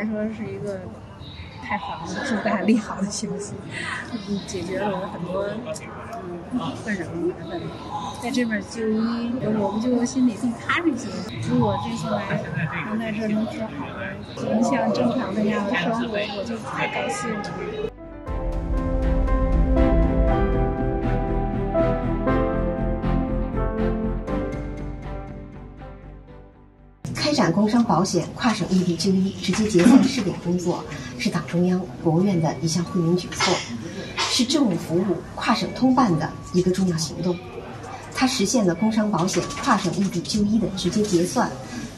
来说是一个太好了重大利好的消息解决了我们很多嗯困扰麻烦。在这边就医我们就心里更踏实些。如果这次来能在这儿能治好能像正常的那样生活我就太高兴。了开展工伤保险跨省异地就医直接结算试点工作，是党中央、国务院的一项惠民举措，是政务服务跨省通办的一个重要行动。它实现了工伤保险跨省异地就医的直接结算，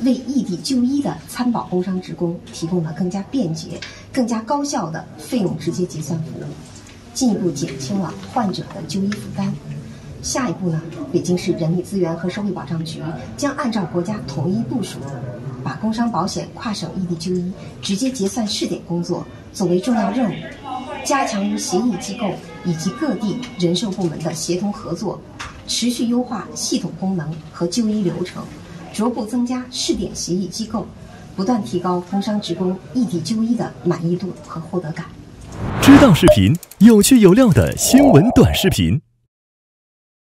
为异地就医的参保工伤职工提供了更加便捷、更加高效的费用直接结算服务，进一步减轻了患者的就医负担。下一步呢，北京市人力资源和社会保障局将按照国家统一部署，把工伤保险跨省异地就医直接结算试点工作作为重要任务，加强与协议机构以及各地人社部门的协同合作。持续优化系统功能和就医流程，逐步增加试点协议机构，不断提高工伤职工异地就医的满意度和获得感。知道视频，有趣有料的新闻短视频。